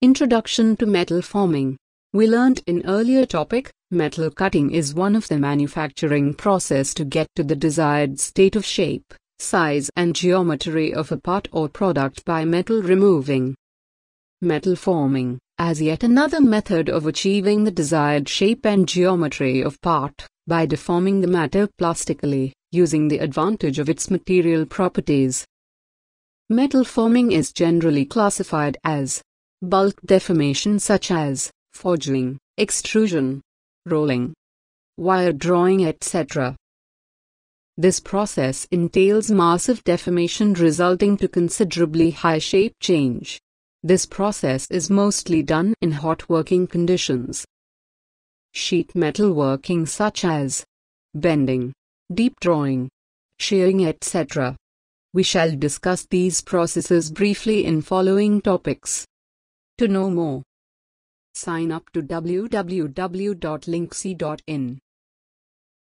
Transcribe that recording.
Introduction to Metal Forming. We learned in earlier topic, metal cutting is one of the manufacturing process to get to the desired state of shape, size and geometry of a part or product by metal removing. Metal forming, as yet another method of achieving the desired shape and geometry of part, by deforming the matter plastically, using the advantage of its material properties. Metal forming is generally classified as bulk deformation such as forging, extrusion, rolling, wire drawing etc. This process entails massive deformation resulting to considerably high shape change. This process is mostly done in hot working conditions. Sheet metal working such as bending, deep drawing, shearing etc. We shall discuss these processes briefly in following topics. To know more, sign up to www.lynxe.in.